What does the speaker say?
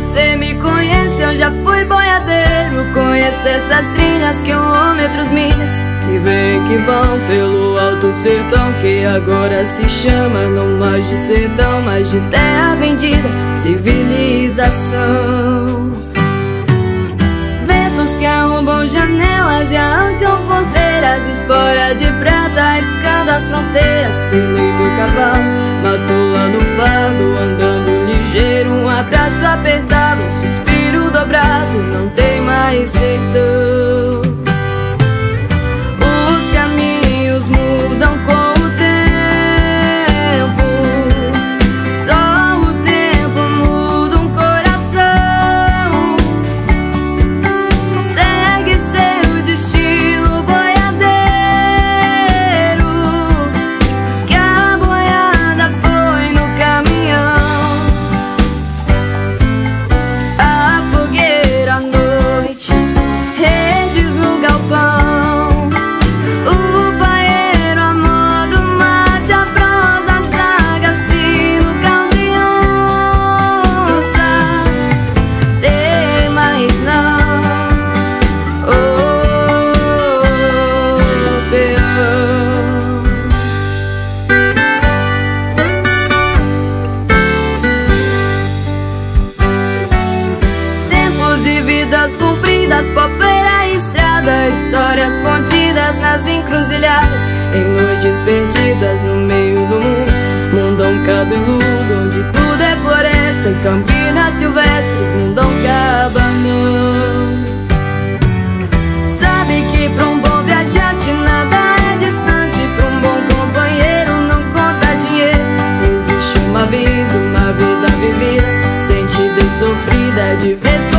você me conhece, eu já fui boiadeiro. Conheço essas trilhas, quilômetros, milhas Que vêm que vão pelo alto sertão Que agora se chama não mais de sertão Mas de terra vendida, civilização. Ventos que arrombam janelas e arrancam porteiras Espora de prata, escando as fronteiras Sem lei do cavalo, matula no fardo Andando ligeiro, abraço apertado, um suspiro dobrado, não tem mais sertão. Vidas cumpridas, popeira estrada Histórias contidas nas encruzilhadas Em noites perdidas no meio do mundo Mundão cabeludo, onde tudo é floresta campinas silvestres, mundão cabanão Sabe que pra um bom viajante nada é distante Pra um bom companheiro não conta dinheiro. Existe uma vida, uma vida vivida Sentida e sofrida de vez